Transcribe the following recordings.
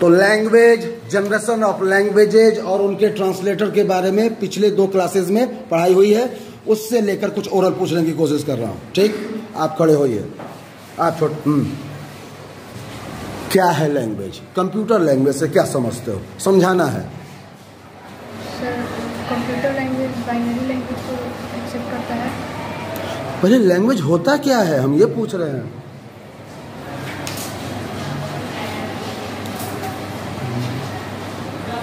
तो language generation of languages और उनके ट्रांसलेटर के बारे में पिछले दो क्लासेज में पढ़ाई हुई है उससे लेकर कुछ ओरल पूछने की कोशिश कर रहा हूँ। ठीक? आप खड़े होइए। आप छोट हम्म। क्या है लैंग्वेज कंप्यूटर लैंग्वेज से क्या समझते हो? समझाना है। कंप्यूटर लैंग्वेज बाइनरी लैंग्वेज को एक्सेप्ट करता है। पहले लैंग्वेज होता क्या है? हम ये पूछ रहे हैं।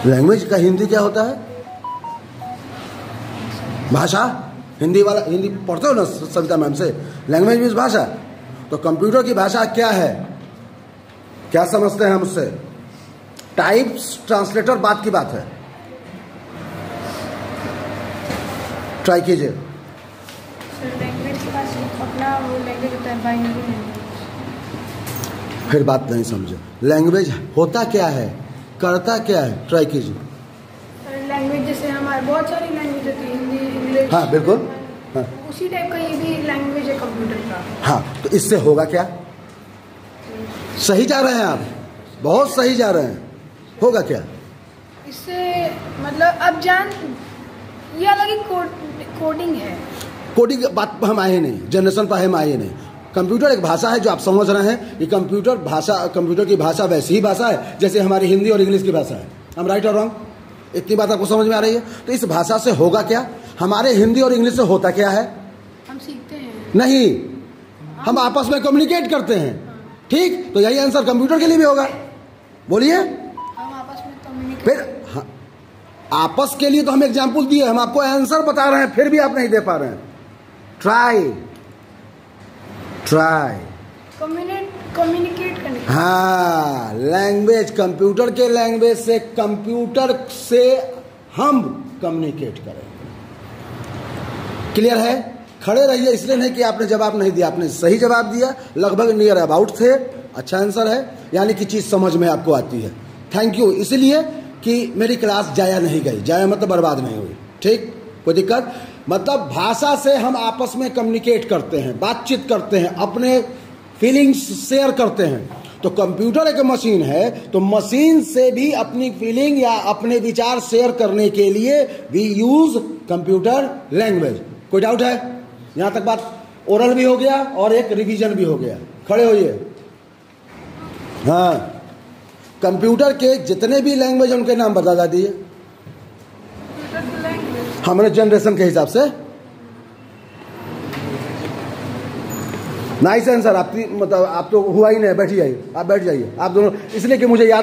लैंग्वेज का हिंदी क्या होता है? भाषा? हिंदी वाला हिंदी पढ़ते हो ना सविता मैम से? लैंग्वेज मीन्स भाषा। तो कंप्यूटर की भाषा क्या है? क्या समझते हैं हम उससे? टाइप्स ट्रांसलेटर बात की बात है। ट्राई कीजिए। फिर बात नहीं समझे। लैंग्वेज होता क्या है? करता क्या है? ट्राई कीजिए। लैंग्वेज जैसे हमारे बहुत सारी लैंग्वेज होती है हिंदी इंग्लिश हाँ बिल्कुल। हाँ। उसी टाइप का ये भी लैंग्वेज है कंप्यूटर का। हाँ तो इससे होगा क्या? सही जा रहे हैं आप। बहुत सही जा रहे हैं। होगा क्या? इससे मतलब अब जान ये अलग ही कोडिंग है। कोडिंग बात पर हम आए नहीं। जनरेशन पर हम आए नहीं। कंप्यूटर एक भाषा है जो आप समझ रहे हैं। ये कंप्यूटर भाषा कंप्यूटर की भाषा वैसी ही भाषा है जैसे हमारी हिंदी और इंग्लिश की भाषा है। हम राइट और रॉन्ग इतनी बात आपको समझ में आ रही है? तो इस भाषा से होगा क्या? हमारे हिंदी और इंग्लिश से होता क्या है? हम सीखते हैं। नहीं। हम आपस में कम्युनिकेट करते हैं। ठीक? तो यही आंसर कंप्यूटर के लिए भी होगा। बोलिए। फिर हाँ, आपस के लिए तो हम एग्ज़ाम्पल दिए हम आपको आंसर बता रहे हैं फिर भी आप नहीं दे पा रहे हैं। ट्राई ट्राई कम्युनिकेट करने। हाँ लैंग्वेज कंप्यूटर के लैंग्वेज से कंप्यूटर से हम कम्युनिकेट करें। क्लियर है? खड़े रहिए इसलिए नहीं कि आपने जवाब नहीं दिया आपने सही जवाब दिया। लगभग नियर अबाउट थे। अच्छा आंसर है। यानी कि चीज़ समझ में आपको आती है। थैंक यू इसलिए कि मेरी क्लास जाया नहीं गई। जाया मतलब बर्बाद नहीं हुई। ठीक? कोई दिक्कत? मतलब भाषा से हम आपस में कम्युनिकेट करते हैं, बातचीत करते हैं, अपने फीलिंग्स शेयर करते हैं। तो कंप्यूटर एक मशीन है तो मशीन से भी अपनी फीलिंग या अपने विचार शेयर करने के लिए वी यूज़ कंप्यूटर लैंग्वेज कोई डाउट है? यहाँ तक बात ओरल भी हो गया और एक रिवीजन भी हो गया। खड़े होइए। हाँ। कंप्यूटर के जितने भी लैंग्वेज उनके नाम बता लैंग्वेज हमारे जनरेशन के हिसाब से। नाइस आंसर आपकी मतलब आप तो हुआ ही नहीं, बैठ जाइए, आप बैठ जाइए। आप दोनों, इसलिए कि मुझे याद